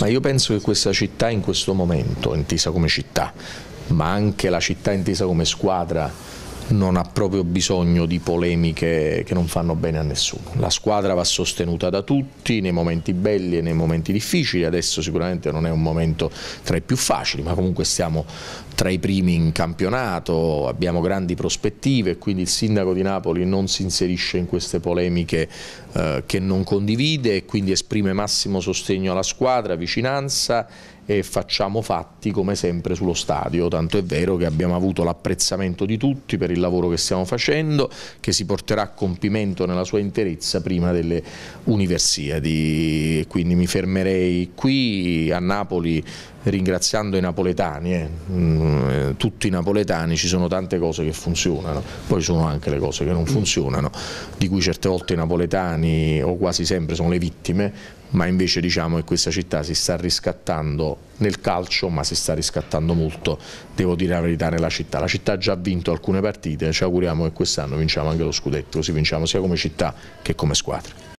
Ma io penso che questa città in questo momento, intesa come città, ma anche la città intesa come squadra, non ha proprio bisogno di polemiche che non fanno bene a nessuno. La squadra va sostenuta da tutti nei momenti belli e nei momenti difficili, adesso sicuramente non è un momento tra i più facili, ma comunque stiamo tra i primi in campionato, abbiamo grandi prospettive, quindi il sindaco di Napoli non si inserisce in queste polemiche eh, che non condivide e quindi esprime massimo sostegno alla squadra, vicinanza e facciamo fatti come sempre sullo stadio, tanto è vero che abbiamo avuto l'apprezzamento di tutti per il lavoro che stiamo facendo, che si porterà a compimento nella sua interezza prima delle universiadi, quindi mi fermerei qui. A Napoli ringraziando i napoletani, eh. Mm, tutti i napoletani, ci sono tante cose che funzionano, poi ci sono anche le cose che non funzionano, di cui certe volte i napoletani o quasi sempre sono le vittime, ma invece diciamo che questa città si sta riscattando nel calcio, ma si sta riscattando molto, devo dire la verità, nella città. La città ha già vinto alcune partite, ci auguriamo che quest'anno vinciamo anche lo scudetto, così vinciamo sia come città che come squadra.